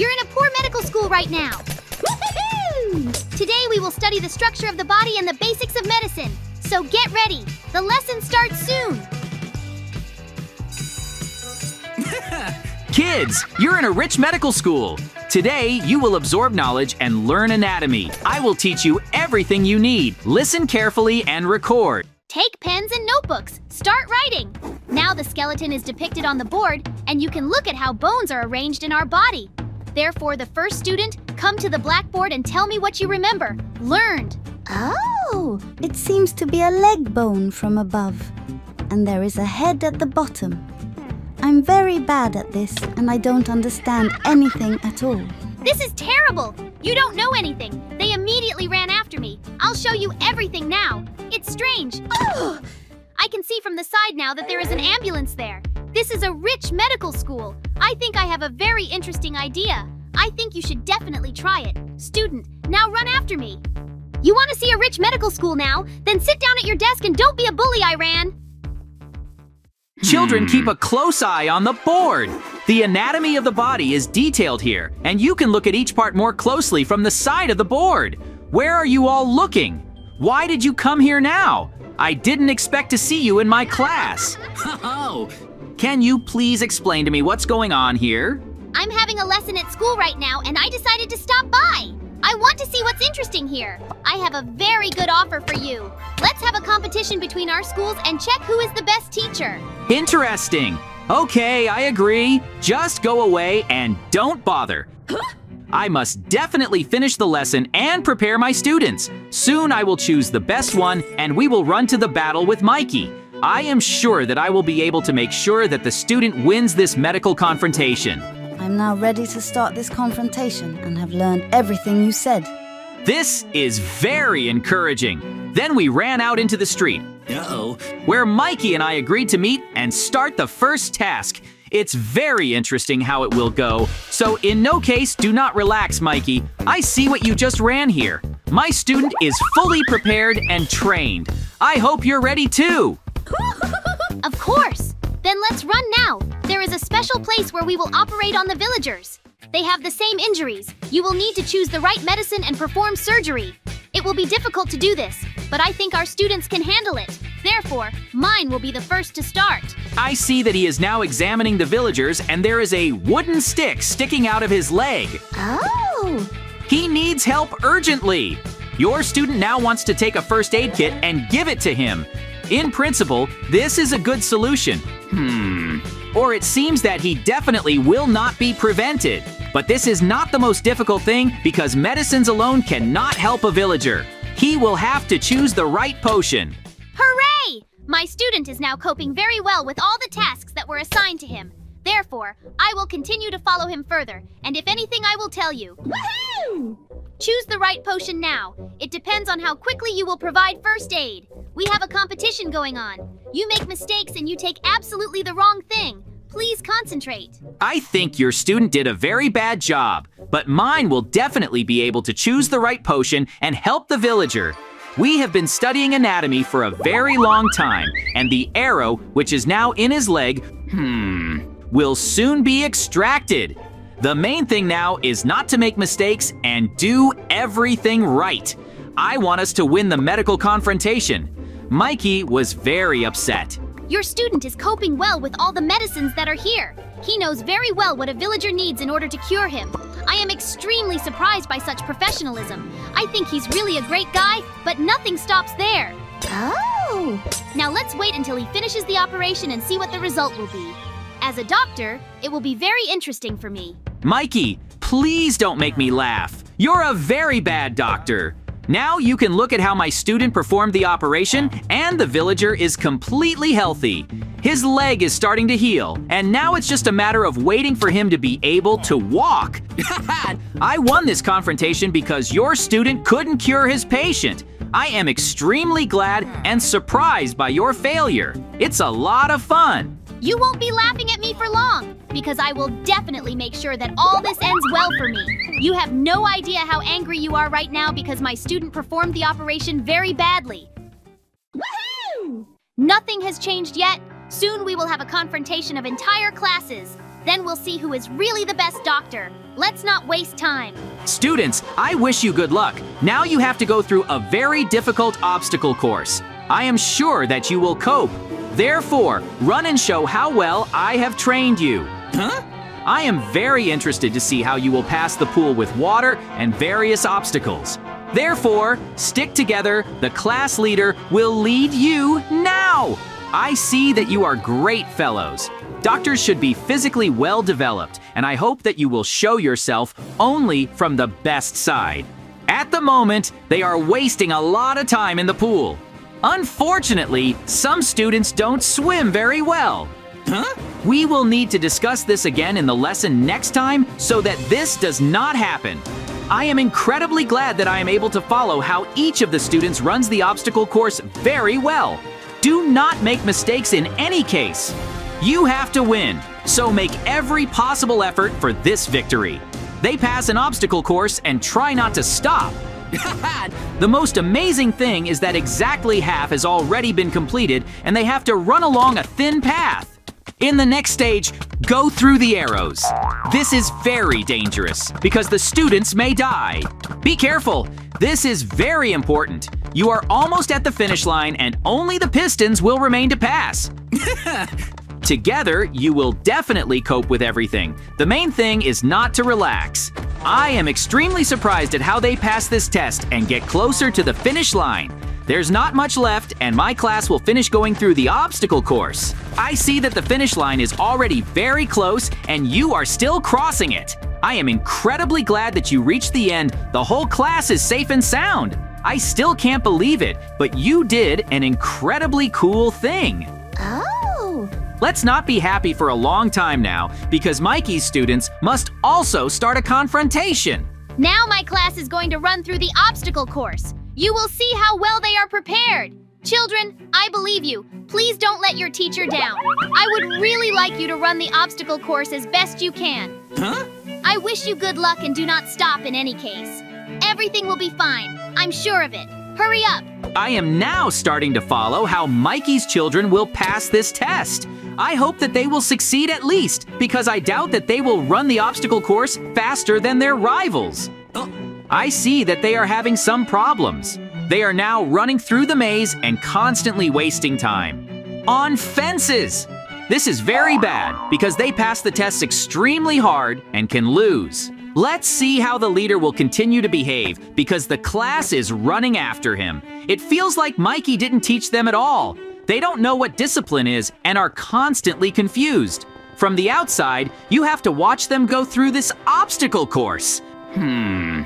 You're in a poor medical school right now. Today we will study the structure of the body and the basics of medicine. So get ready. The lesson starts soon. Kids, you're in a rich medical school. Today, you will absorb knowledge and learn anatomy. I will teach you everything you need. Listen carefully and record. Take pens and notebooks. Start writing. Now the skeleton is depicted on the board, and you can look at how bones are arranged in our body. Therefore, the first student, come to the blackboard and tell me what you remember. Learned. Oh, it seems to be a leg bone from above. And there is a head at the bottom. I'm very bad at this, and I don't understand anything at all. This is terrible. You don't know anything. They immediately ran after me. I'll show you everything now. It's strange. I can see from the side now that there is an ambulance there. This is a rich medical school. I think I have a very interesting idea. I think you should definitely try it. Student, now run after me. You want to see a rich medical school now? Then sit down at your desk and don't be a bully, Iran. Children, keep a close eye on the board. The anatomy of the body is detailed here, and you can look at each part more closely from the side of the board. Where are you all looking? Why did you come here now? I didn't expect to see you in my class. Oh, can you please explain to me what's going on here? I'm having a lesson at school right now, and I decided to stop by. I want to see what's interesting here. I have a very good offer for you. Let's have a competition between our schools and check who is the best teacher. Interesting. Okay, I agree. Just go away and don't bother. I must definitely finish the lesson and prepare my students. Soon I will choose the best one and we will run to the battle with Mikey. I am sure that I will be able to make sure that the student wins this medical confrontation. I'm now ready to start this confrontation and have learned everything you said. This is very encouraging. Then we ran out into the street. Uh-oh. Where Mikey and I agreed to meet and start the first task. It's very interesting how it will go. So in no case, do not relax, Mikey. I see what you just ran here. My student is fully prepared and trained. I hope you're ready too. Of course! Then let's run now! There is a special place where we will operate on the villagers. They have the same injuries. You will need to choose the right medicine and perform surgery. It will be difficult to do this, but I think our students can handle it. Therefore, mine will be the first to start. I see that he is now examining the villagers and there is a wooden stick sticking out of his leg. Oh! He needs help urgently. Your student now wants to take a first aid kit and give it to him. In principle, this is a good solution. Hmm. Or it seems that he definitely will not be prevented. But this is not the most difficult thing because medicines alone cannot help a villager. He will have to choose the right potion. Hooray! My student is now coping very well with all the tasks that were assigned to him. Therefore, I will continue to follow him further, and if anything, I will tell you. Woohoo! Choose the right potion now. It depends on how quickly you will provide first aid. We have a competition going on. You make mistakes and you take absolutely the wrong thing. Please concentrate. I think your student did a very bad job, but mine will definitely be able to choose the right potion and help the villager. We have been studying anatomy for a very long time, and the arrow, which is now in his leg, hmm, will soon be extracted. The main thing now is not to make mistakes and do everything right. I want us to win the medical confrontation. Mikey was very upset. Your student is coping well with all the medicines that are here. He knows very well what a villager needs in order to cure him. I am extremely surprised by such professionalism. I think he's really a great guy, but nothing stops there. Oh! Now let's wait until he finishes the operation and see what the result will be. As a doctor, it will be very interesting for me. Mikey, please don't make me laugh. You're a very bad doctor. Now you can look at how my student performed the operation and the villager is completely healthy. His leg is starting to heal, and now it's just a matter of waiting for him to be able to walk. I won this confrontation because your student couldn't cure his patient. I am extremely glad and surprised by your failure. It's a lot of fun. You won't be laughing at me for long, because I will definitely make sure that all this ends well for me. You have no idea how angry you are right now because my student performed the operation very badly. Woohoo! Nothing has changed yet. Soon we will have a confrontation of entire classes. Then we'll see who is really the best doctor. Let's not waste time. Students, I wish you good luck. Now you have to go through a very difficult obstacle course. I am sure that you will cope. Therefore, run and show how well I have trained you. Huh? I am very interested to see how you will pass the pool with water and various obstacles. Therefore, stick together, the class leader will lead you now. I see that you are great fellows. Doctors should be physically well developed, and I hope that you will show yourself only from the best side. At the moment, they are wasting a lot of time in the pool. Unfortunately, some students don't swim very well. Huh? We will need to discuss this again in the lesson next time so that this does not happen. I am incredibly glad that I am able to follow how each of the students runs the obstacle course very well. Do not make mistakes in any case. You have to win, so make every possible effort for this victory. They pass an obstacle course and try not to stop. The most amazing thing is that exactly half has already been completed and they have to run along a thin path. In the next stage, go through the arrows. This is very dangerous because the students may die. Be careful, this is very important. You are almost at the finish line and only the Pistons will remain to pass. Together, you will definitely cope with everything. The main thing is not to relax. I am extremely surprised at how they pass this test and get closer to the finish line. There's not much left, and my class will finish going through the obstacle course. I see that the finish line is already very close, and you are still crossing it. I am incredibly glad that you reached the end. The whole class is safe and sound. I still can't believe it, but you did an incredibly cool thing. Let's not be happy for a long time now, because Mikey's students must also start a confrontation. Now my class is going to run through the obstacle course. You will see how well they are prepared. Children, I believe you. Please don't let your teacher down. I would really like you to run the obstacle course as best you can. Huh? I wish you good luck and do not stop in any case. Everything will be fine. I'm sure of it. Hurry up. I am now starting to follow how Mikey's children will pass this test. I hope that they will succeed at least, because I doubt that they will run the obstacle course faster than their rivals. I see that they are having some problems. They are now running through the maze and constantly wasting time. On fences! This is very bad because they pass the tests extremely hard and can lose. Let's see how the leader will continue to behave because the class is running after him. It feels like Mikey didn't teach them at all. They don't know what discipline is and are constantly confused. From the outside, you have to watch them go through this obstacle course. Hmm.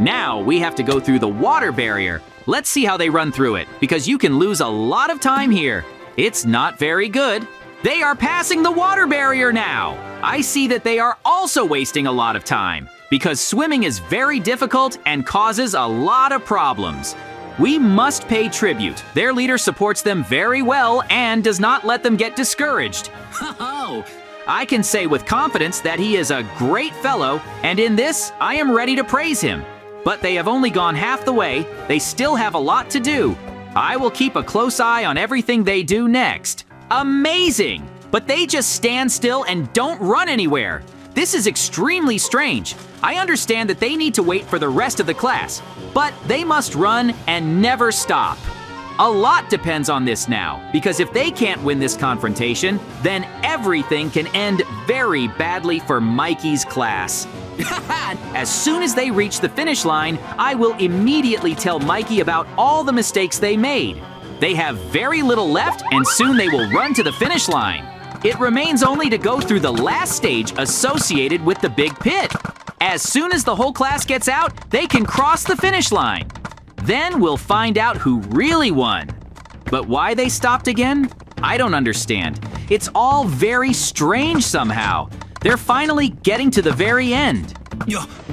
Now we have to go through the water barrier. Let's see how they run through it, because you can lose a lot of time here. It's not very good. They are passing the water barrier now. I see that they are also wasting a lot of time, because swimming is very difficult and causes a lot of problems. We must pay tribute. Their leader supports them very well and does not let them get discouraged. Oh, I can say with confidence that he is a great fellow, and in this, I am ready to praise him. But they have only gone half the way, they still have a lot to do. I will keep a close eye on everything they do next. Amazing! But they just stand still and don't run anywhere. This is extremely strange. I understand that they need to wait for the rest of the class, but they must run and never stop. A lot depends on this now, because if they can't win this confrontation, then everything can end very badly for Mikey's class. as soon as they reach the finish line, I will immediately tell Mikey about all the mistakes they made. They have very little left, and soon they will run to the finish line. It remains only to go through the last stage associated with the big pit. As soon as the whole class gets out, they can cross the finish line. Then we'll find out who really won. But why they stopped again? I don't understand. It's all very strange somehow. They're finally getting to the very end.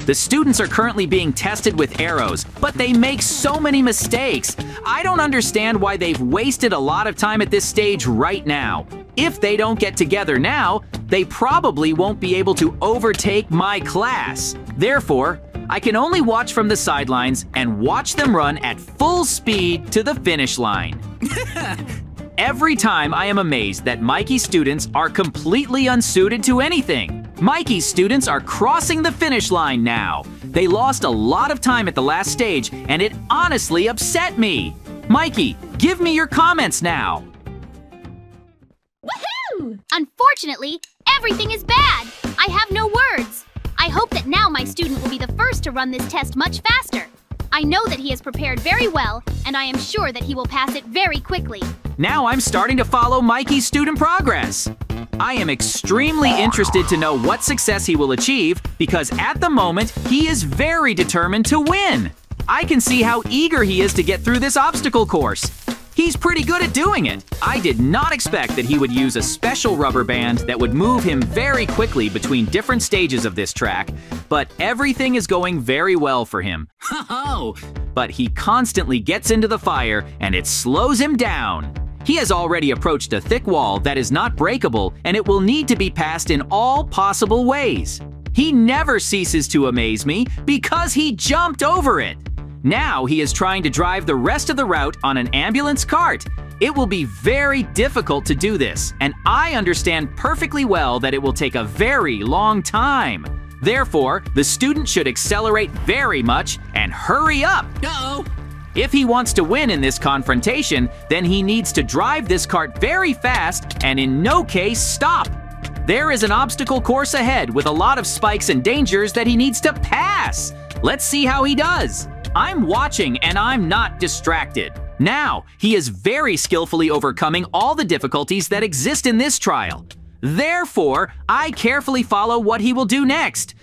The students are currently being tested with arrows, but they make so many mistakes. I don't understand why they've wasted a lot of time at this stage right now. If they don't get together now, they probably won't be able to overtake my class. Therefore, I can only watch from the sidelines and watch them run at full speed to the finish line. every time I am amazed that Mikey's students are completely unsuited to anything. Mikey's students are crossing the finish line now. They lost a lot of time at the last stage, and it honestly upset me. Mikey, give me your comments now. Woohoo! Unfortunately, everything is bad. I have no words. I hope that now my student will be the first to run this test much faster. I know that he has prepared very well, and I am sure that he will pass it very quickly. Now I'm starting to follow Mikey's student progress. I am extremely interested to know what success he will achieve because at the moment, he is very determined to win. I can see how eager he is to get through this obstacle course. He's pretty good at doing it. I did not expect that he would use a special rubber band that would move him very quickly between different stages of this track, but everything is going very well for him. Ho oh, But he constantly gets into the fire and it slows him down. He has already approached a thick wall that is not breakable and it will need to be passed in all possible ways. He never ceases to amaze me because he jumped over it. Now he is trying to drive the rest of the route on an ambulance cart. It will be very difficult to do this, and I understand perfectly well that it will take a very long time. Therefore, the student should accelerate very much and hurry up. Uh-oh. If he wants to win in this confrontation, then he needs to drive this cart very fast and in no case stop. There is an obstacle course ahead with a lot of spikes and dangers that he needs to pass. Let's see how he does. I'm watching and I'm not distracted. Now, he is very skillfully overcoming all the difficulties that exist in this trial. Therefore, I carefully follow what he will do next.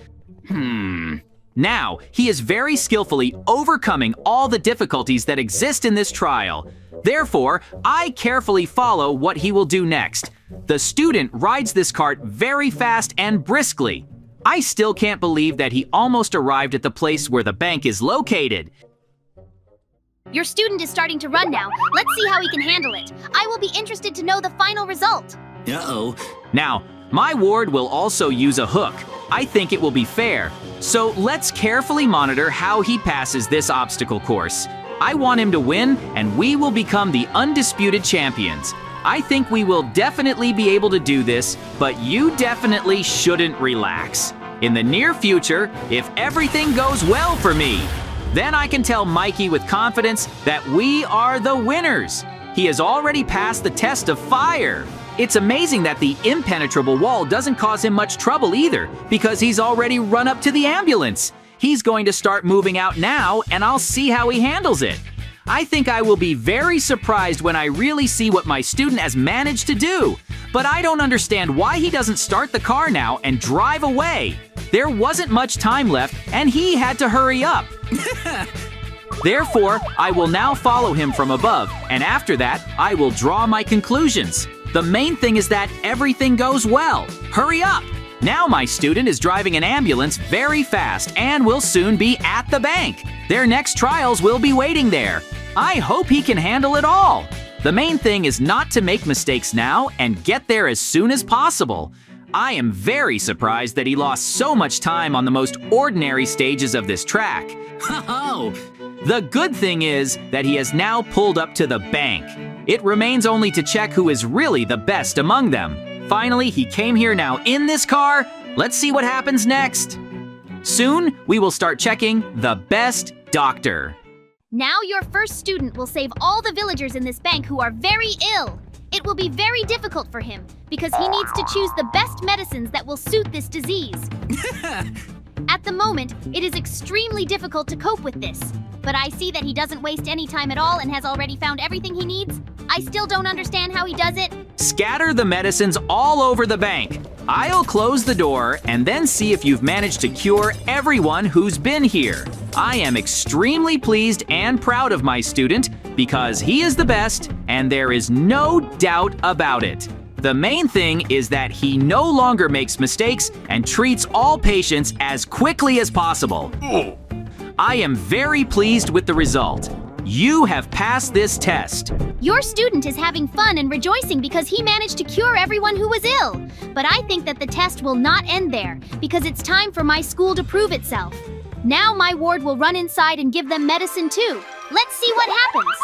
Hmm. Now, he is very skillfully overcoming all the difficulties that exist in this trial. Therefore, I carefully follow what he will do next. The student rides this cart very fast and briskly. I still can't believe that he almost arrived at the place where the bank is located. Your student is starting to run now. Let's see how he can handle it. I will be interested to know the final result. Uh-oh. Now, my ward will also use a hook. I think it will be fair. So let's carefully monitor how he passes this obstacle course. I want him to win, and we will become the undisputed champions. I think we will definitely be able to do this, but you definitely shouldn't relax. In the near future, if everything goes well for me, then I can tell Mikey with confidence that we are the winners. He has already passed the test of fire. It's amazing that the impenetrable wall doesn't cause him much trouble either, because he's already run up to the ambulance. He's going to start moving out now, and I'll see how he handles it. I think I will be very surprised when I really see what my student has managed to do. But I don't understand why he doesn't start the car now and drive away. There wasn't much time left, and he had to hurry up. Therefore, I will now follow him from above, and after that, I will draw my conclusions. The main thing is that everything goes well. Hurry up! Now my student is driving an ambulance very fast and will soon be at the bank. Their next trials will be waiting there. I hope he can handle it all. The main thing is not to make mistakes now and get there as soon as possible. I am very surprised that he lost so much time on the most ordinary stages of this track. Oh! The good thing is that he has now pulled up to the bank. It remains only to check who is really the best among them. Finally, he came here now in this car. Let's see what happens next. Soon, we will start checking the best doctor. Now your first student will save all the villagers in this bank who are very ill. It will be very difficult for him because he needs to choose the best medicines that will suit this disease. At the moment, it is extremely difficult to cope with this. But I see that he doesn't waste any time at all and has already found everything he needs. I still don't understand how he does it. Scatter the medicines all over the bank. I'll close the door and then see if you've managed to cure everyone who's been here. I am extremely pleased and proud of my student because he is the best and there is no doubt about it. The main thing is that he no longer makes mistakes and treats all patients as quickly as possible. I am very pleased with the result. You have passed this test. Your student is having fun and rejoicing because he managed to cure everyone who was ill. But I think that the test will not end there because it's time for my school to prove itself. Now my ward will run inside and give them medicine too. Let's see what happens.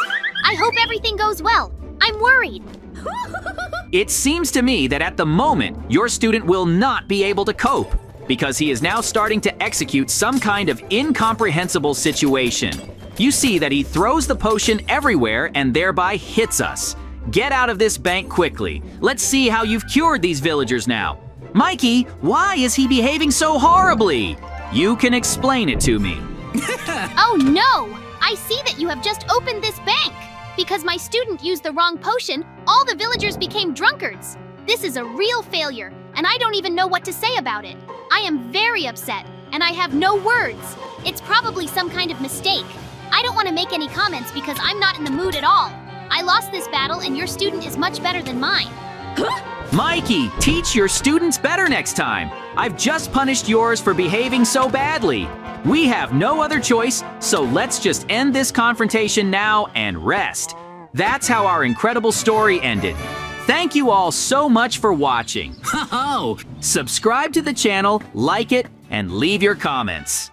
I hope everything goes well. I'm worried. It seems to me that at the moment, your student will not be able to cope because he is now starting to execute some kind of incomprehensible situation. You see that he throws the potion everywhere and thereby hits us. Get out of this bank quickly. Let's see how you've cured these villagers now. Mikey, why is he behaving so horribly? You can explain it to me. Oh no! I see that you have just opened this bank! Because my student used the wrong potion, all the villagers became drunkards. This is a real failure, and I don't even know what to say about it. I am very upset, and I have no words. It's probably some kind of mistake. I don't want to make any comments because I'm not in the mood at all. I lost this battle, and your student is much better than mine. Mikey, teach your students better next time. I've just punished yours for behaving so badly. We have no other choice, so let's just end this confrontation now and rest. That's how our incredible story ended. Thank you all so much for watching. Ho oh, ho! Subscribe to the channel, like it, and leave your comments.